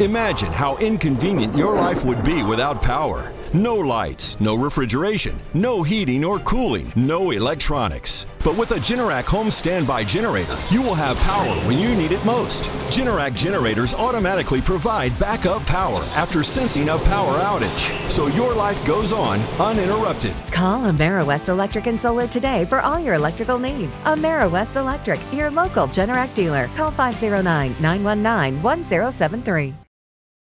Imagine how inconvenient your life would be without power. No lights, no refrigeration, no heating or cooling, no electronics. But with a Generac home standby generator, you will have power when you need it most. Generac generators automatically provide backup power after sensing a power outage, so your life goes on uninterrupted. Call AmeriWest Electric and Solar today for all your electrical needs. AmeriWest Electric, your local Generac dealer. Call 509 919 1073.